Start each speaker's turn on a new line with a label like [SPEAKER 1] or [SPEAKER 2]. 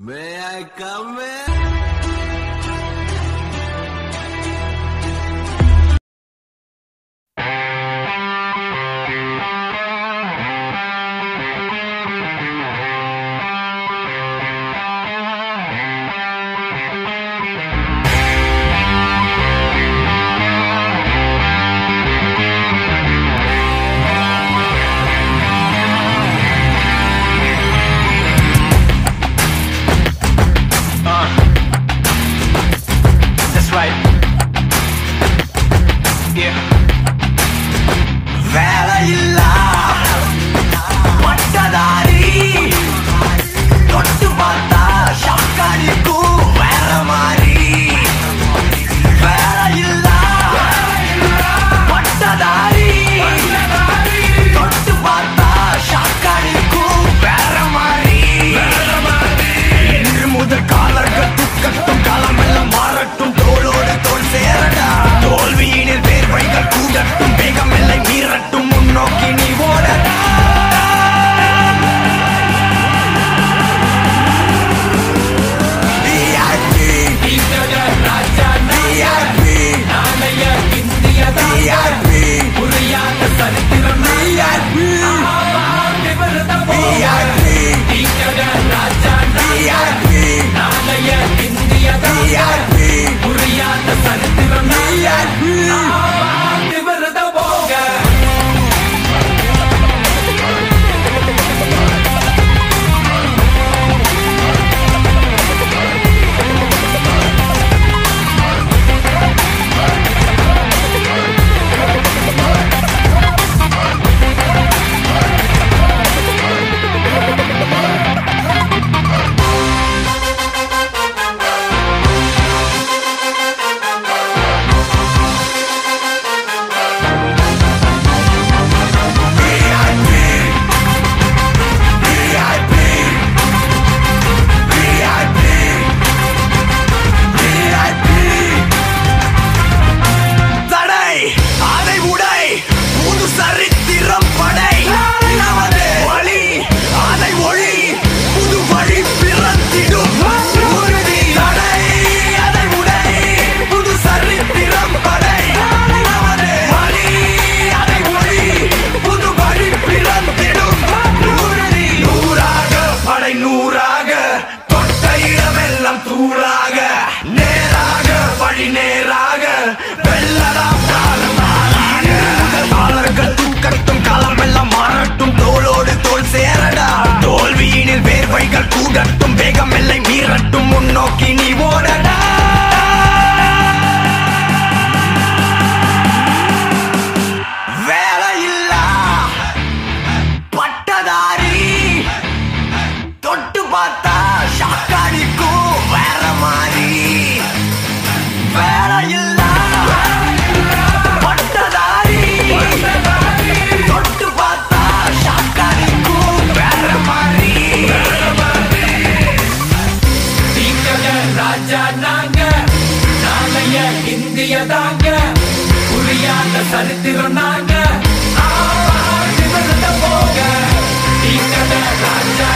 [SPEAKER 1] May I come in?
[SPEAKER 2] இல்லா. பட்டதாரி தொட்டு பார்த்தா ஷாக்காடிக்கும் வேற மாதிரி. வேற இல்லா. பட்டதாரி தொட்டு பார்த்தா ஷாக்காடிக்கும் வேற மாதிரி. என்று முதல் காலர்கள் துக்கத்தும் VIP.
[SPEAKER 3] நாங்க புரியாத சரித்திரம் நாங்க. போக. ராஜா